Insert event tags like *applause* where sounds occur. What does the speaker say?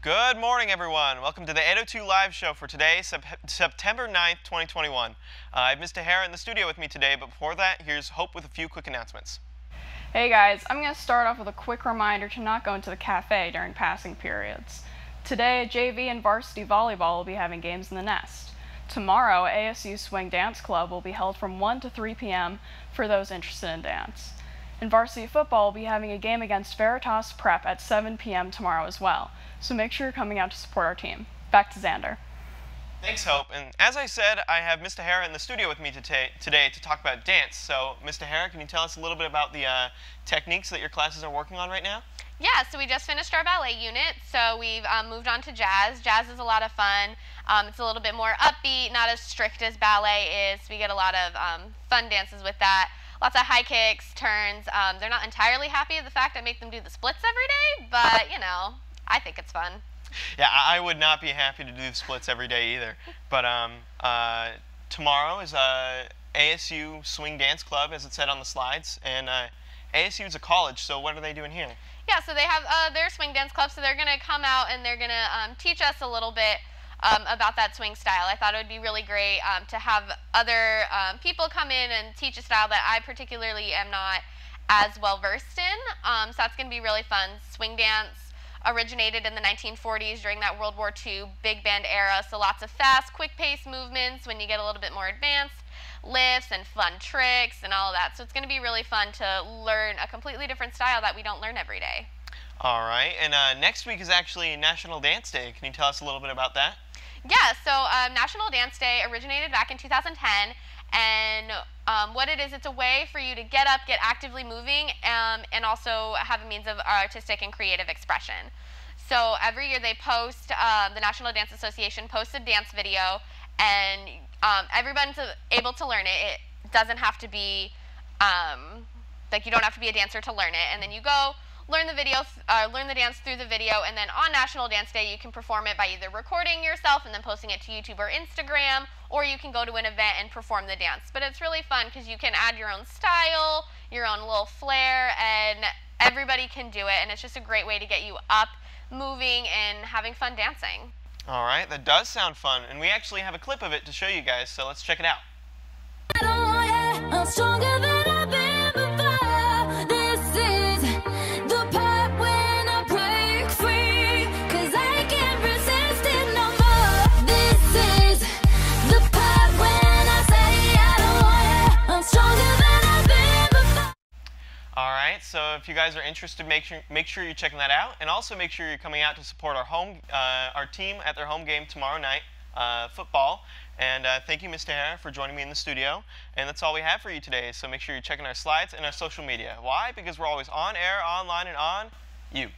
Good morning, everyone. Welcome to the 802 Live Show for today, Sep September 9th, 2021. Uh, I have Ms. Tejera in the studio with me today, but before that, here's Hope with a few quick announcements. Hey guys, I'm going to start off with a quick reminder to not go into the cafe during passing periods. Today, JV and varsity volleyball will be having games in the nest. Tomorrow, ASU Swing Dance Club will be held from 1 to 3 p.m. for those interested in dance. And varsity football will be having a game against Veritas Prep at 7 p.m. tomorrow as well, so make sure you're coming out to support our team. Back to Xander. Thanks, Hope. And as I said, I have Ms. Tejera in the studio with me today, today to talk about dance. So, Ms. Tejera, can you tell us a little bit about the uh, techniques that your classes are working on right now? Yeah, so we just finished our ballet unit, so we've um, moved on to jazz. Jazz is a lot of fun. Um, it's a little bit more upbeat, not as strict as ballet is. We get a lot of um, fun dances with that lots of high kicks, turns. Um, they're not entirely happy with the fact I make them do the splits every day, but you know, I think it's fun. Yeah, I would not be happy to do the splits every day either. *laughs* But um, uh, tomorrow is uh, ASU Swing Dance Club, as it said on the slides, and uh, ASU is a college. So what are they doing here? Yeah, so they have uh, their swing dance club. So they're going to come out and they're going to um, teach us a little bit um, about that swing style. I thought it would be really great um, to have other um, people come in and teach a style that I particularly am not as well versed in. Um, so that's going to be really fun. Swing dance originated in the 1940s during that World War II big band era. So lots of fast, quick pace movements when you get a little bit more advanced lifts and fun tricks and all of that. So it's going to be really fun to learn a completely different style that we don't learn every day. All right, and uh, next week is actually National Dance Day. Can you tell us a little bit about that? Yeah, so um, National Dance Day originated back in 2010, and um, what it is, it's a way for you to get up, get actively moving, um, and also have a means of artistic and creative expression. So every year they post, uh, the National Dance Association posts a dance video, and um, everyone's able to learn it. It doesn't have to be, um, like you don't have to be a dancer to learn it, and then you go, learn the video, uh, learn the dance through the video, and then on National Dance Day, you can perform it by either recording yourself and then posting it to YouTube or Instagram, or you can go to an event and perform the dance. But it's really fun because you can add your own style, your own little flair, and everybody can do it. And it's just a great way to get you up, moving, and having fun dancing. All right, that does sound fun. And we actually have a clip of it to show you guys, so let's check it out. If you guys are interested, make sure make sure you're checking that out, and also make sure you're coming out to support our home uh, our team at their home game tomorrow night, uh, football. And uh, thank you, Ms. Tejera, for joining me in the studio. And that's all we have for you today. So make sure you're checking our slides and our social media. Why? Because we're always on air, online, and on you.